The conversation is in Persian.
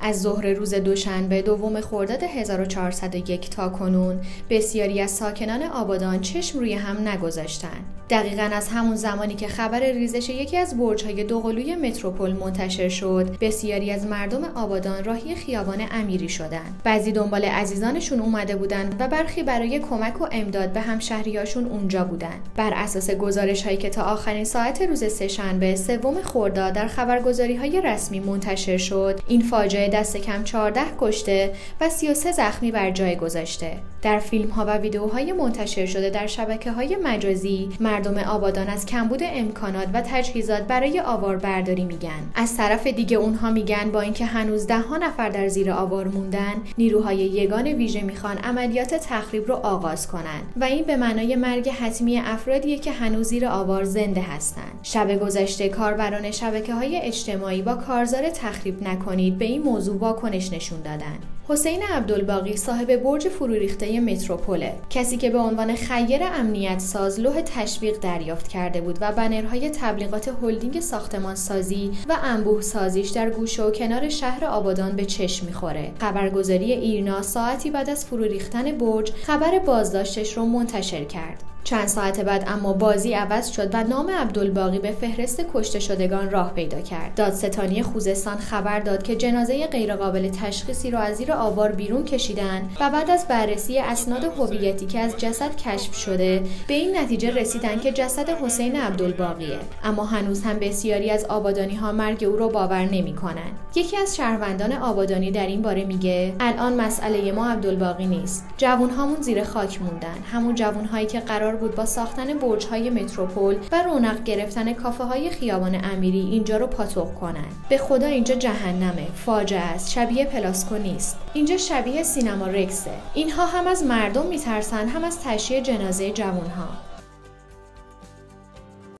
از ظهر روز دوشنبه دوم خرداد 1401 تا کنون بسیاری از ساکنان آبادان چشم روی هم نگذاشتند. دقیقا از همون زمانی که خبر ریزش یکی از برج‌های دوقلوی متروپول منتشر شد، بسیاری از مردم آبادان راهی خیابان امیری شدند. بعضی دنبال عزیزانشون اومده بودند و برخی برای کمک و امداد به همشهریاشون اونجا بودند. بر اساس گزارش هایی که تا آخرین ساعت روز سهشنبه سوم خرداد در خبرگزاری های رسمی منتشر شد، این فاجعه دست کم 14 کشته و 33 زخمی بر جای گذاشته. در فیلم ها و ویدیوهای منتشر شده در شبکه های مجازی مردم آبادان از کمبود امکانات و تجهیزات برای آوار برداری میگن از طرف دیگه اونها میگن با اینکه هنوز ده ها نفر در زیر آوار موندن نیروهای یگان ویژه می‌خوان عملیات تخریب رو آغاز کنند و این به معنای مرگ حتمی افرادیه که هنوز زیر آوار زنده هستند شب گذشته کاربران شبکه های اجتماعی با کارزار تخریب نکنید به این موضوع واکنش نشون دادن. حسین عبدالباقی صاحب برج فروریخته متروپوله کسی که به عنوان خیر امنیت ساز لوح تشویق دریافت کرده بود و بنرهای تبلیغات هلدینگ ساختمان سازی و انبوه سازیش در گوشه و کنار شهر آبادان به چشم می‌خوره. خبرگزاری ایرنا ساعتی بعد از فرو ریختن برج خبر بازداشتش رو منتشر کرد. چند ساعت بعد اما بازی عوض شد و نام عبدالباقی به فهرست کشته شدگان راه پیدا کرد. دادستانی خوزستان خبر داد که جنازه غیرقابل تشخیصی را از زیر آوار بیرون کشیدن و بعد از بررسی اسناد هویتی که از جسد کشف شده به این نتیجه رسیدن که جسد حسین عبدالباقیه. اما هنوز هم بسیاری از آبادانی ها مرگ او را باور نمی‌کنند. یکی از شهروندان آبادانی در این باره میگه الان مسئله ما عبدالباقی نیست. جوانهامون زیر خاک موندن. همون جوانهایی که قرار بود با ساختن برج های متروپول و رونق گرفتن کافه های خیابان امیری اینجا رو پاتوق کنند به خدا اینجا جهنمه. فاجعه است. شبیه پلاسکو نیست. اینجا شبیه سینما رکسه. اینها هم از مردم میترسن هم از تشییع جنازه جوانها.